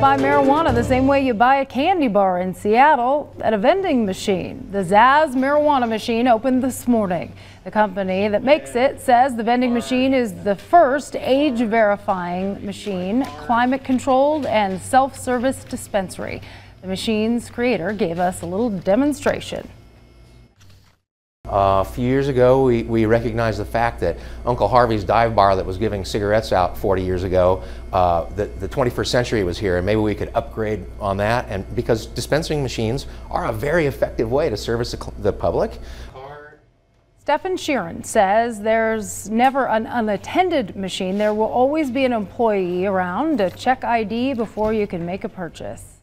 buy marijuana the same way you buy a candy bar in Seattle at a vending machine. The Zaz marijuana machine opened this morning. The company that makes it says the vending machine is the first age verifying machine, climate controlled and self-service dispensary. The machine's creator gave us a little demonstration. Uh, a few years ago, we, we recognized the fact that Uncle Harvey's dive bar that was giving cigarettes out 40 years ago, uh, the, the 21st century was here, and maybe we could upgrade on that. And because dispensing machines are a very effective way to service the, the public. Stephen Shearin says there's never an unattended machine. There will always be an employee around to check ID before you can make a purchase.